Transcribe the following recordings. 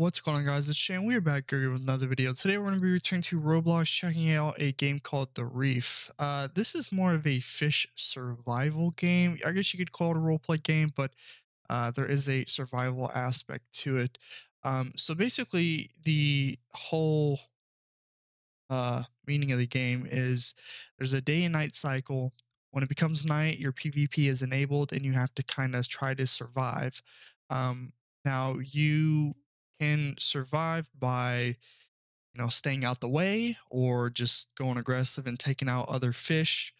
What's going on guys, it's Shane, we are back here with another video. Today we're going to be returning to Roblox, checking out a game called The Reef. Uh, this is more of a fish survival game. I guess you could call it a roleplay game, but uh, there is a survival aspect to it. Um, so basically the whole uh, meaning of the game is there's a day and night cycle. When it becomes night, your PvP is enabled and you have to kind of try to survive. Um, now you can survive by you know staying out the way or just going aggressive and taking out other fish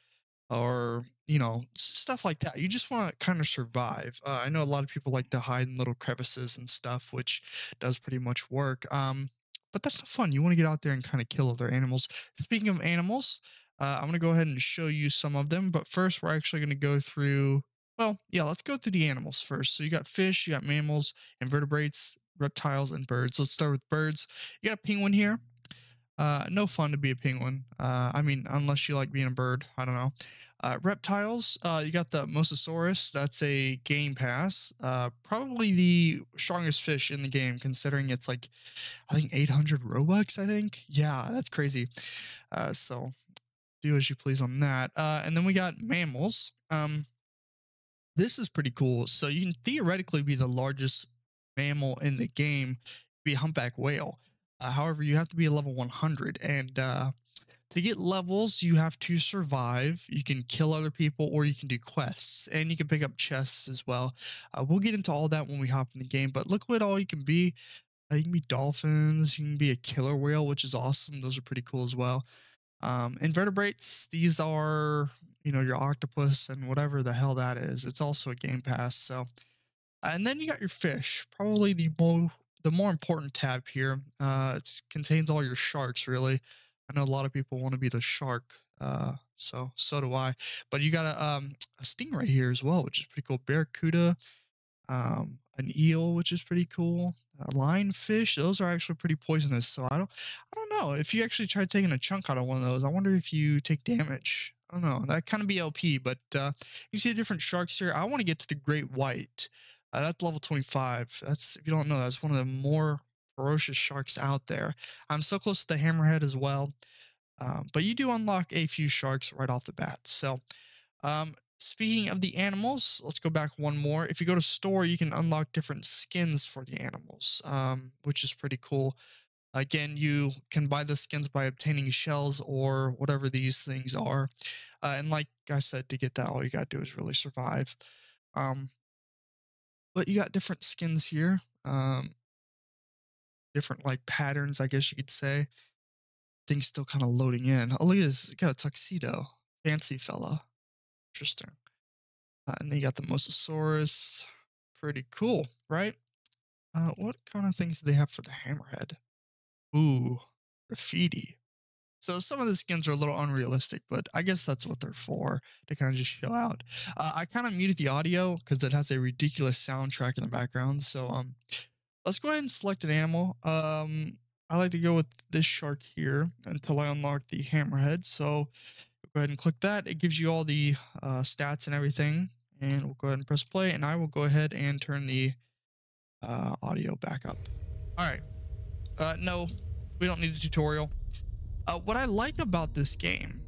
or you know stuff like that. You just want to kind of survive. Uh, i know a lot of people like to hide in little crevices and stuff which does pretty much work um, but that's not fun. You want to get out there and kind of kill other animals. Speaking of animals uh, i'm going to go ahead and show you some of them but first we're actually going to go through well yeah let's go through the animals first. So you got fish you got mammals invertebrates reptiles, and birds. Let's start with birds. You got a penguin here. Uh, no fun to be a penguin. Uh, I mean, unless you like being a bird. I don't know. Uh, reptiles, uh, you got the Mosasaurus. That's a game pass. Uh, probably the strongest fish in the game, considering it's like, I think 800 Robux, I think. Yeah, that's crazy. Uh, so do as you please on that. And then we got mammals. Um, this is pretty cool. So you can theoretically be the largest mammal in the game be a humpback whale. Uh, however, you have to be a level 100, and uh, to get levels, you have to survive. You can kill other people, or you can do quests, and you can pick up chests as well. Uh, we'll get into all that when we hop in the game. But look what all you can be. Uh, you can be dolphins. You can be a killer whale, which is awesome. Those are pretty cool as well. Um, invertebrates. These are you know your octopus and whatever the hell that is. It's also a game pass. So and then you got your fish, probably the more the more important tab here. Uh, it contains all your sharks, really. I know a lot of people want to be the shark, uh, so so do I. But you got a, um, a stingray here as well, which is pretty cool. Barracuda, um, an eel, which is pretty cool. A lionfish, those are actually pretty poisonous. So I don't, I don't know if you actually try taking a chunk out of one of those. I wonder if you take damage. I don't know. That kind of be LP, but uh, you see the different sharks here. I want to get to the great white. Uh, that's level 25. That's, if you don't know, that's one of the more ferocious sharks out there. I'm so close to the hammerhead as well. Um, but you do unlock a few sharks right off the bat. So, um, speaking of the animals, let's go back one more. If you go to store, you can unlock different skins for the animals, um, which is pretty cool. Again, you can buy the skins by obtaining shells or whatever these things are. Uh, and like I said, to get that, all you got to do is really survive. Um, but you got different skins here. Um, different like patterns, I guess you could say. Things still kind of loading in. Oh, look at this. got a tuxedo. Fancy fella. Interesting. Uh, and then you got the Mosasaurus. Pretty cool, right? Uh, what kind of things do they have for the hammerhead? Ooh, graffiti. So some of the skins are a little unrealistic, but I guess that's what they're for to kind of just show out. Uh, I kind of muted the audio because it has a ridiculous soundtrack in the background. So um, let's go ahead and select an animal. Um, I like to go with this shark here until I unlock the hammerhead. So go ahead and click that. It gives you all the uh, stats and everything. And we'll go ahead and press play. And I will go ahead and turn the uh, audio back up. All right. Uh, no, we don't need a tutorial. Uh, what I like about this game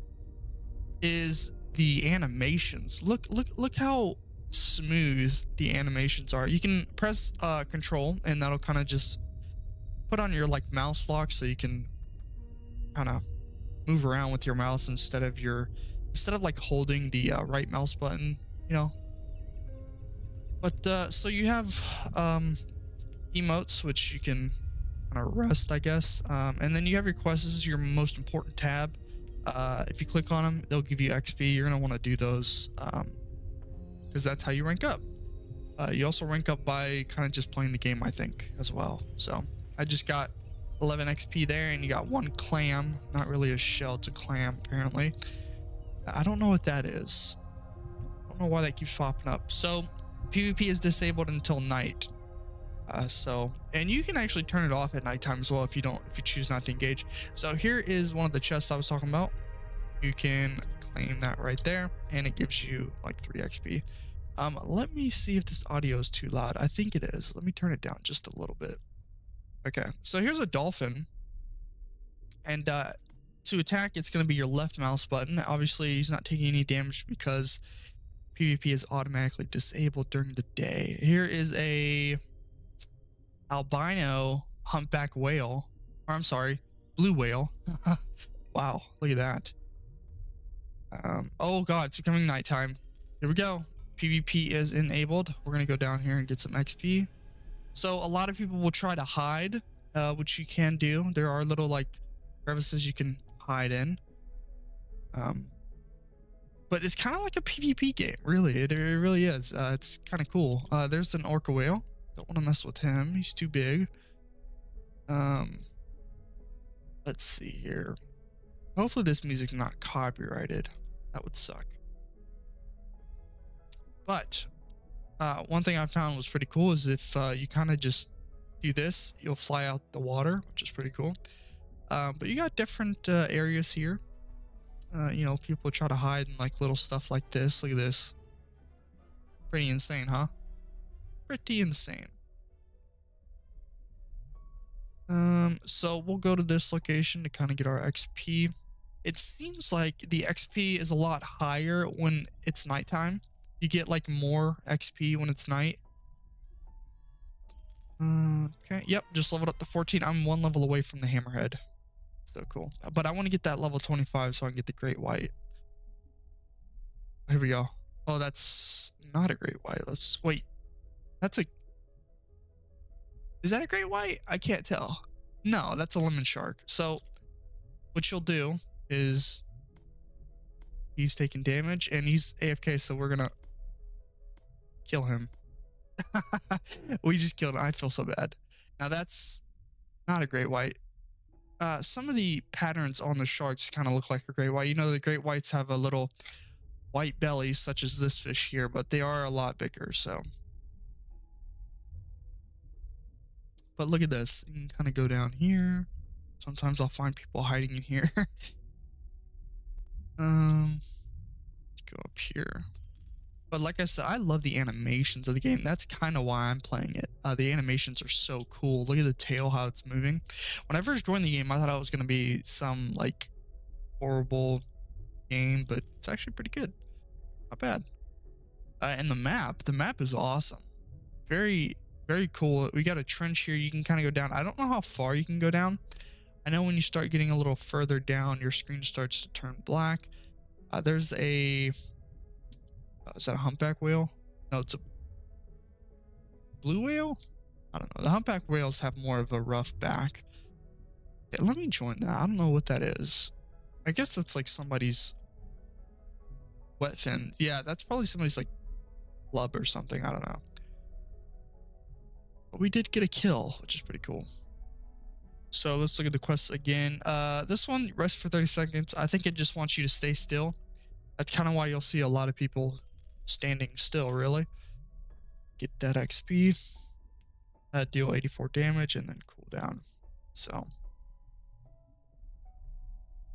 is the animations. Look, look, look how smooth the animations are. You can press uh, control and that'll kind of just put on your like mouse lock so you can kind of move around with your mouse instead of your instead of like holding the uh, right mouse button, you know. But uh, so you have um, emotes which you can kind of rest, I guess. Um, and then you have your quests. This is your most important tab. Uh, if you click on them, they'll give you XP. You're going to want to do those because um, that's how you rank up. Uh, you also rank up by kind of just playing the game, I think, as well. So I just got 11 XP there, and you got one clam. Not really a shell, it's a clam, apparently. I don't know what that is. I don't know why that keeps popping up. So PvP is disabled until night. Uh, so, and you can actually turn it off at nighttime as well if you don't, if you choose not to engage. So here is one of the chests I was talking about. You can claim that right there and it gives you like 3 XP. Um, let me see if this audio is too loud. I think it is. Let me turn it down just a little bit. Okay, so here's a dolphin. And uh, to attack, it's going to be your left mouse button. Obviously, he's not taking any damage because PvP is automatically disabled during the day. Here is a albino humpback whale. Or I'm sorry, blue whale. wow, look at that. Um, oh god, it's becoming nighttime. Here we go. PvP is enabled. We're to go down here and get some XP. So a lot of people will try to hide, uh, which you can do. There are little like crevices you can hide in. Um, but it's kind of like a PvP game, really. It, it really is. Uh, it's kind of cool. Uh, there's an orca whale. Don't want to mess with him. He's too big. Um, let's see here. Hopefully this music's not copyrighted. That would suck. But uh, one thing I found was pretty cool is if uh, you kind of just do this, you'll fly out the water, which is pretty cool. Uh, but you got different uh, areas here. Uh, you know, people try to hide in like little stuff like this. Look at this. Pretty insane, huh? Pretty insane. Um, so we'll go to this location to kind of get our XP. It seems like the XP is a lot higher when it's nighttime. You get like more XP when it's night. Uh, okay, yep, just leveled up to 14. I'm one level away from the hammerhead. So cool. But I want to get that level 25 so I can get the great white. Here we go. Oh, that's not a great white. Let's wait. That's a is that a great white? I can't tell. No, that's a lemon shark. So what you'll do is he's taking damage and he's AFK, so we're gonna kill him. we just killed him. I feel so bad. Now that's not a great white. Uh, some of the patterns on the sharks kind of look like a great white. You know, the great whites have a little white belly, such as this fish here, but they are a lot bigger, so But look at this. You can kind of go down here. Sometimes I'll find people hiding in here. um, let's go up here. But like I said, I love the animations of the game. That's kind of why I'm playing it. Uh, the animations are so cool. Look at the tail, how it's moving. When I first joined the game, I thought it was going to be some like horrible game, but it's actually pretty good. Not bad. Uh, and the map, the map is awesome. Very very cool. We got a trench here. You can kind of go down. I don't know how far you can go down. I know when you start getting a little further down, your screen starts to turn black. Uh, there's a... Uh, is that a humpback whale? No, it's a blue whale? I don't know. The humpback whales have more of a rough back. Okay, let me join that. I don't know what that is. I guess that's like somebody's wet fin. Yeah, that's probably somebody's like blub or something. I don't know. But we did get a kill, which is pretty cool. So let's look at the quest again. Uh, this one, rest for 30 seconds. I think it just wants you to stay still. That's kind of why you'll see a lot of people standing still, really. Get that XP. Uh, deal 84 damage and then cool down. So.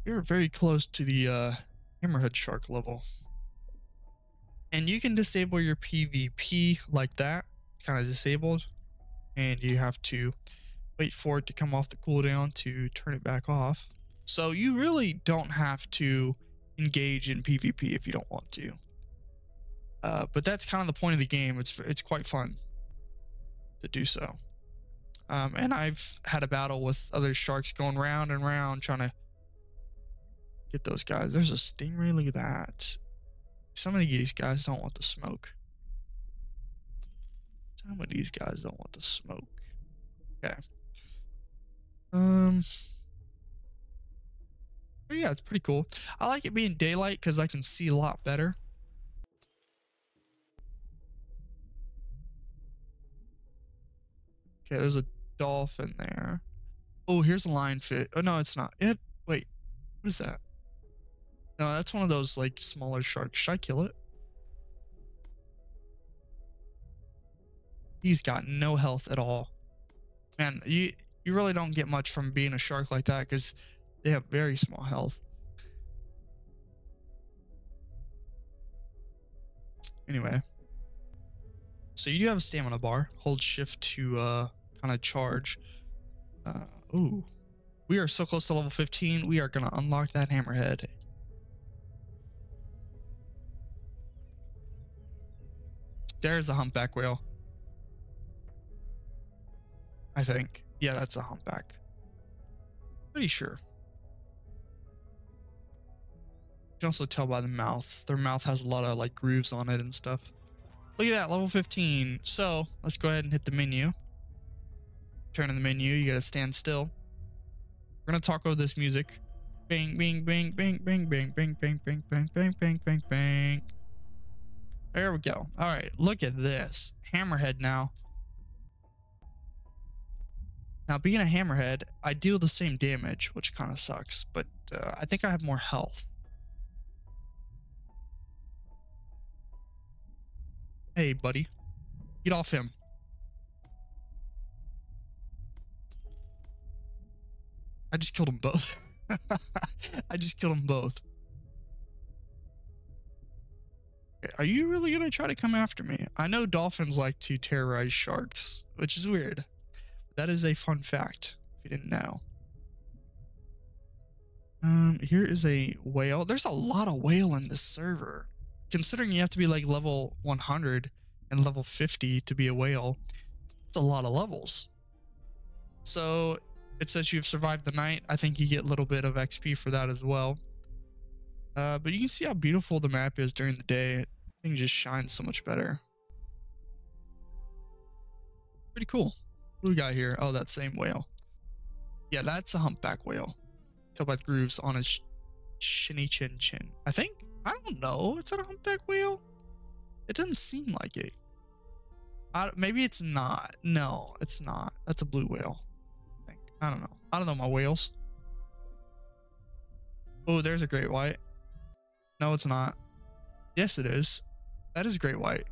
You're very close to the uh, Hammerhead Shark level. And you can disable your PvP like that. Kind of disabled and you have to wait for it to come off the cooldown to turn it back off. So you really don't have to engage in PvP if you don't want to. Uh, but that's kind of the point of the game. It's it's quite fun to do so. Um, and I've had a battle with other sharks going round and round trying to get those guys. There's a stingray. Look at that. Some of these guys don't want the smoke. Some of these guys don't want to smoke. Okay. Um. But yeah, it's pretty cool. I like it being daylight because I can see a lot better. Okay, there's a dolphin there. Oh, here's a lionfish. Oh, no, it's not. It. Wait, what is that? No, that's one of those like smaller sharks. Should I kill it? He's got no health at all. Man, you you really don't get much from being a shark like that because they have very small health. Anyway. So you do have a stamina bar. Hold shift to uh, kind of charge. Uh, ooh. We are so close to level 15. We are going to unlock that hammerhead. There's a humpback whale. I think. Yeah, that's a humpback. Pretty sure. You can also tell by the mouth. Their mouth has a lot of like grooves on it and stuff. Look at that, level 15. So let's go ahead and hit the menu. Turn in the menu, you gotta stand still. We're gonna talk over this music. Bing, bing, bing, bing, bing, bing, bing, bing, bing, bing, bing, bing, bing, bing. There we go. All right, look at this. Hammerhead now. Now, being a hammerhead, I deal the same damage, which kind of sucks, but uh, I think I have more health. Hey, buddy. Get off him. I just killed them both. I just killed them both. Are you really going to try to come after me? I know dolphins like to terrorize sharks, which is weird. That is a fun fact, if you didn't know. Um, here is a whale. There's a lot of whale in this server. Considering you have to be like level 100 and level 50 to be a whale, it's a lot of levels. So it says you've survived the night. I think you get a little bit of XP for that as well. Uh, but you can see how beautiful the map is during the day. Things just shine so much better. Pretty cool. What we got here? Oh, that same whale. Yeah, that's a humpback whale. Tell by grooves on his chinny chin chin. I think. I don't know. Is that a humpback whale? It doesn't seem like it. I, maybe it's not. No, it's not. That's a blue whale. I think. I don't know. I don't know my whales. Oh, there's a great white. No, it's not. Yes, it is. That is a great white.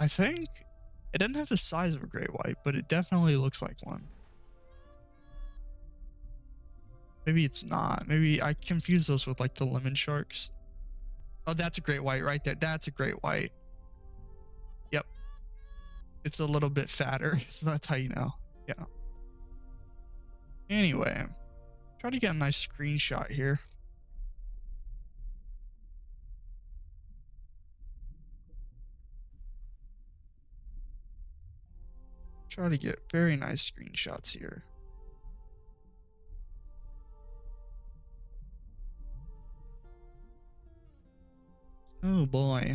I think it doesn't have the size of a great white, but it definitely looks like one. Maybe it's not. Maybe I confuse those with like the lemon sharks. Oh, that's a great white right there. That's a great white. Yep. It's a little bit fatter, so that's how you know. Yeah. Anyway, try to get a nice screenshot here. Try to get very nice screenshots here. Oh boy.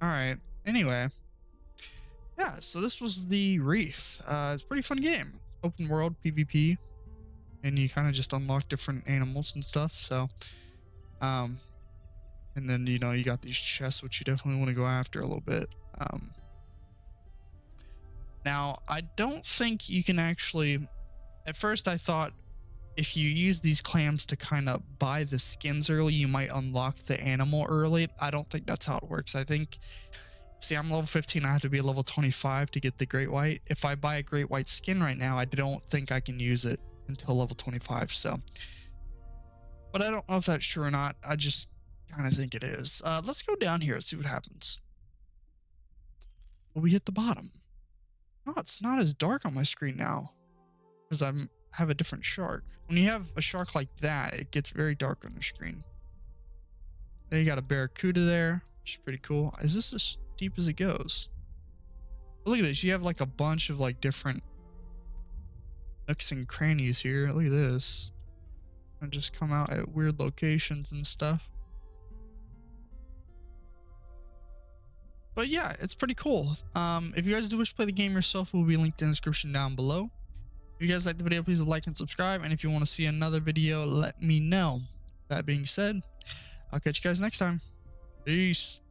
Alright, anyway. Yeah, so this was the Reef. Uh, it's a pretty fun game. Open world PvP. And you kind of just unlock different animals and stuff, so... Um, and then, you know, you got these chests, which you definitely want to go after a little bit. Um, now, I don't think you can actually... At first, I thought if you use these clams to kind of buy the skins early, you might unlock the animal early. I don't think that's how it works. I think, see, I'm level 15. I have to be level 25 to get the great white. If I buy a great white skin right now, I don't think I can use it until level 25. So, but I don't know if that's true or not. I just kind of think it is. Uh, let's go down here and see what happens. Well, we hit the bottom. Oh, it's not as dark on my screen now because I'm have a different shark. When you have a shark like that, it gets very dark on the screen. Then you got a barracuda there, which is pretty cool. Is this as deep as it goes? Look at this. You have like a bunch of like different nooks and crannies here. Look at this. And just come out at weird locations and stuff. But yeah, it's pretty cool. Um, if you guys do wish to play the game yourself, it will be linked in the description down below. If you guys like the video, please like and subscribe. And if you want to see another video, let me know. That being said, I'll catch you guys next time. Peace.